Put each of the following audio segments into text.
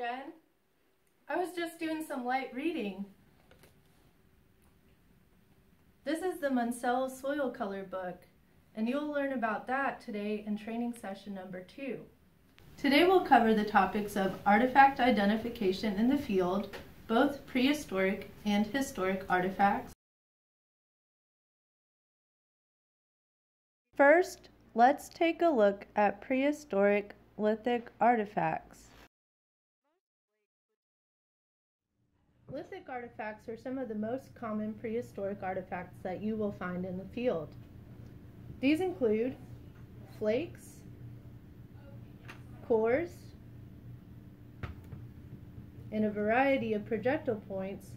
again. I was just doing some light reading. This is the Munsell Soil Color book, and you'll learn about that today in training session number two. Today we'll cover the topics of artifact identification in the field, both prehistoric and historic artifacts. First, let's take a look at prehistoric lithic artifacts. Lithic artifacts are some of the most common prehistoric artifacts that you will find in the field. These include flakes, cores, and a variety of projectile points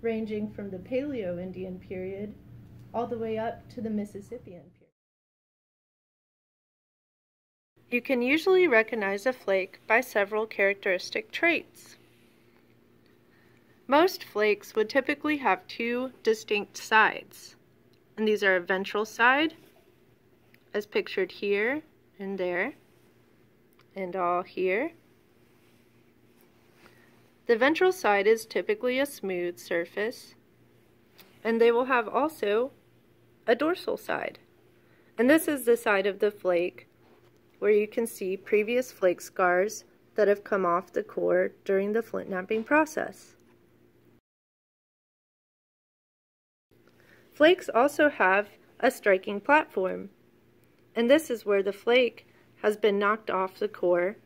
ranging from the Paleo-Indian period all the way up to the Mississippian period. You can usually recognize a flake by several characteristic traits. Most flakes would typically have two distinct sides, and these are a ventral side, as pictured here and there, and all here. The ventral side is typically a smooth surface, and they will have also a dorsal side. And this is the side of the flake where you can see previous flake scars that have come off the core during the flint knapping process. Flakes also have a striking platform, and this is where the flake has been knocked off the core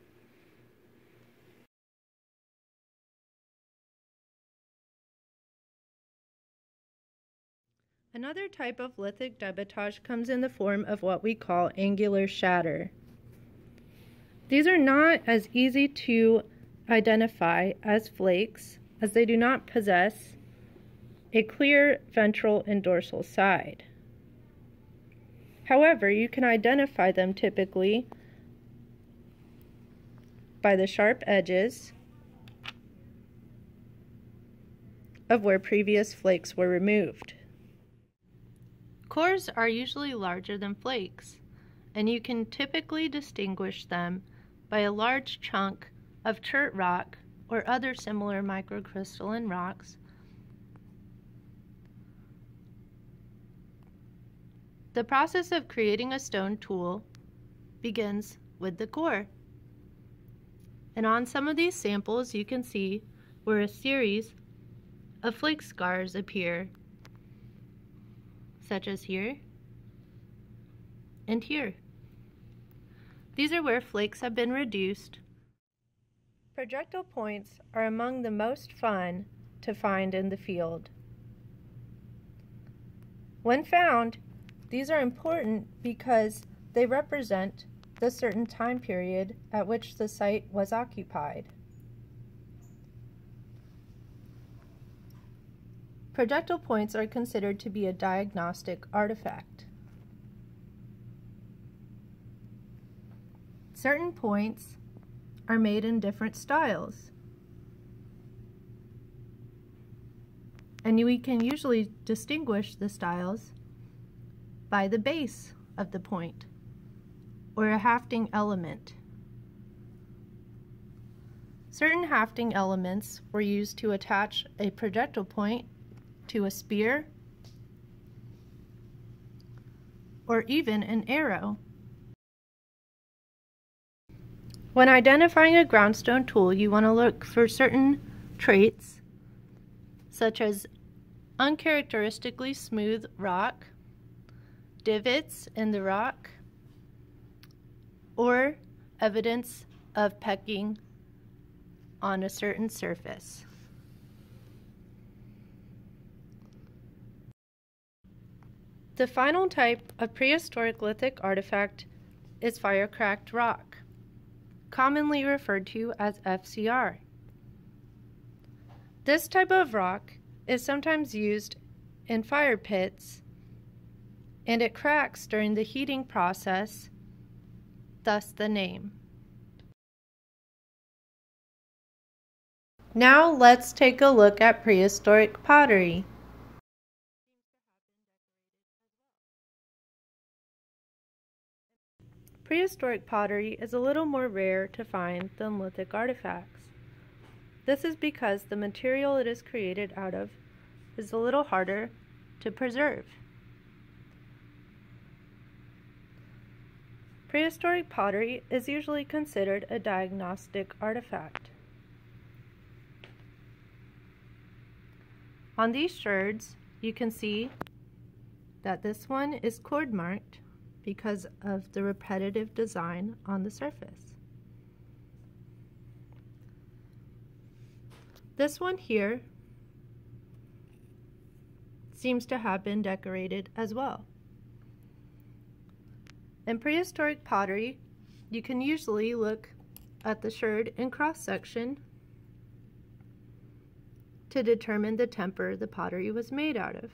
Another type of lithic debitage comes in the form of what we call angular shatter. These are not as easy to identify as flakes as they do not possess a clear ventral and dorsal side. However, you can identify them typically by the sharp edges of where previous flakes were removed. Cores are usually larger than flakes, and you can typically distinguish them by a large chunk of chert rock or other similar microcrystalline rocks The process of creating a stone tool begins with the core. And on some of these samples you can see where a series of flake scars appear, such as here and here. These are where flakes have been reduced. Projectile points are among the most fun to find in the field. When found, these are important because they represent the certain time period at which the site was occupied. Projectile points are considered to be a diagnostic artifact. Certain points are made in different styles. And we can usually distinguish the styles by the base of the point or a hafting element. Certain hafting elements were used to attach a projectile point to a spear or even an arrow. When identifying a groundstone tool, you want to look for certain traits, such as uncharacteristically smooth rock, divots in the rock, or evidence of pecking on a certain surface. The final type of prehistoric lithic artifact is fire-cracked rock commonly referred to as FCR. This type of rock is sometimes used in fire pits and it cracks during the heating process, thus the name. Now let's take a look at prehistoric pottery. Prehistoric pottery is a little more rare to find than lithic artifacts. This is because the material it is created out of is a little harder to preserve. Prehistoric pottery is usually considered a diagnostic artifact. On these sherds, you can see that this one is cord marked because of the repetitive design on the surface. This one here seems to have been decorated as well. In prehistoric pottery, you can usually look at the sherd in cross section to determine the temper the pottery was made out of.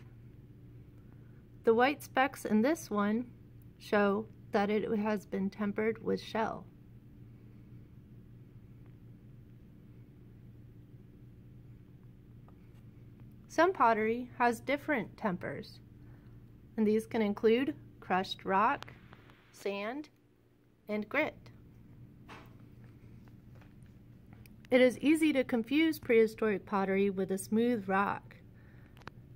The white specks in this one show that it has been tempered with shell. Some pottery has different tempers, and these can include crushed rock, sand, and grit. It is easy to confuse prehistoric pottery with a smooth rock.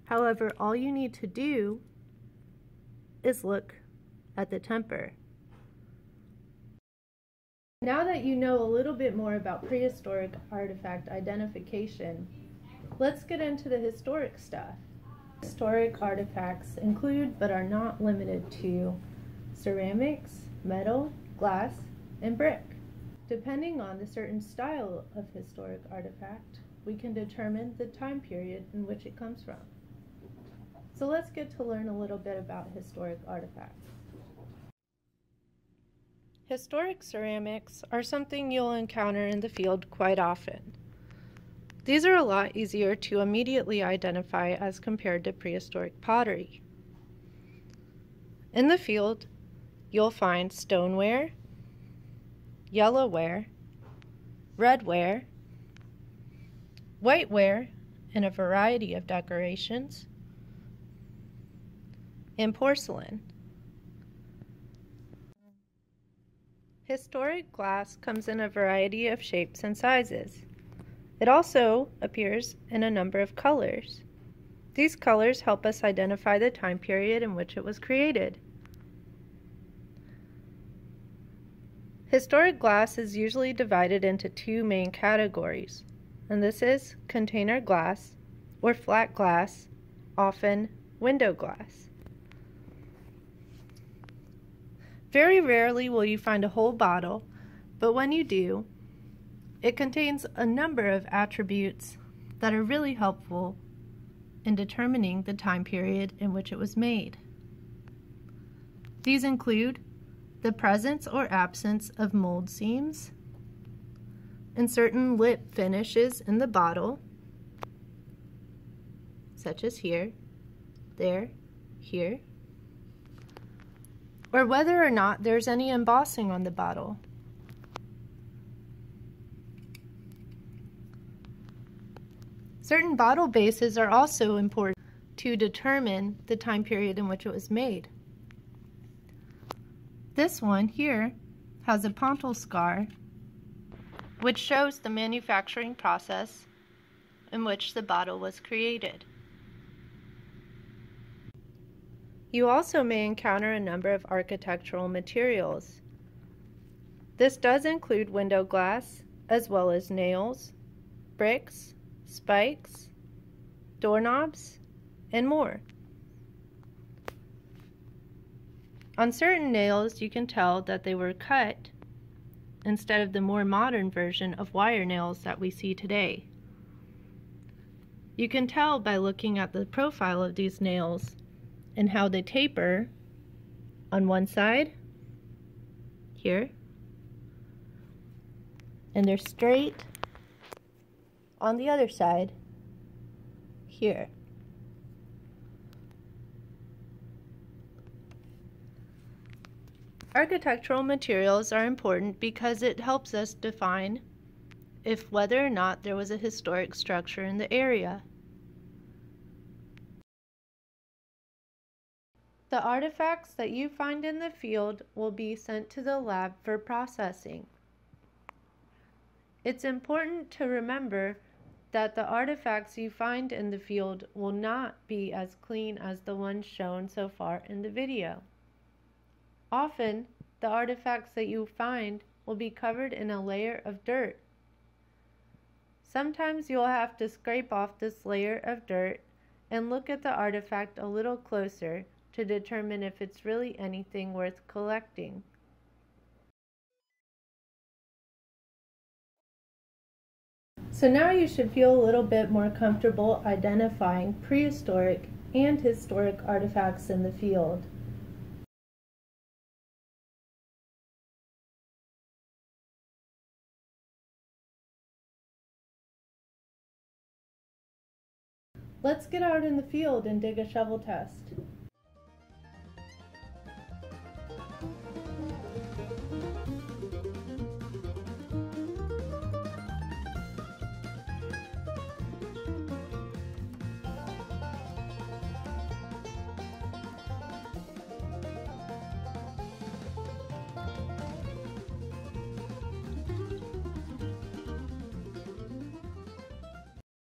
However, all you need to do is look at the temper. Now that you know a little bit more about prehistoric artifact identification, let's get into the historic stuff. Historic artifacts include, but are not limited to, ceramics, metal, glass, and brick. Depending on the certain style of historic artifact, we can determine the time period in which it comes from. So let's get to learn a little bit about historic artifacts. Historic ceramics are something you'll encounter in the field quite often. These are a lot easier to immediately identify as compared to prehistoric pottery. In the field, you'll find stoneware, yellowware, redware, whiteware in a variety of decorations, and porcelain. Historic glass comes in a variety of shapes and sizes. It also appears in a number of colors. These colors help us identify the time period in which it was created. Historic glass is usually divided into two main categories, and this is container glass or flat glass, often window glass. Very rarely will you find a whole bottle, but when you do, it contains a number of attributes that are really helpful in determining the time period in which it was made. These include the presence or absence of mold seams, and certain lip finishes in the bottle, such as here, there, here, or whether or not there's any embossing on the bottle. Certain bottle bases are also important to determine the time period in which it was made. This one here has a pontil scar which shows the manufacturing process in which the bottle was created. You also may encounter a number of architectural materials. This does include window glass, as well as nails, bricks, spikes, doorknobs, and more. On certain nails, you can tell that they were cut instead of the more modern version of wire nails that we see today. You can tell by looking at the profile of these nails and how they taper on one side, here, and they're straight on the other side, here. Architectural materials are important because it helps us define if whether or not there was a historic structure in the area. The artifacts that you find in the field will be sent to the lab for processing. It's important to remember that the artifacts you find in the field will not be as clean as the ones shown so far in the video. Often, the artifacts that you find will be covered in a layer of dirt. Sometimes you'll have to scrape off this layer of dirt and look at the artifact a little closer to determine if it's really anything worth collecting. So now you should feel a little bit more comfortable identifying prehistoric and historic artifacts in the field. Let's get out in the field and dig a shovel test.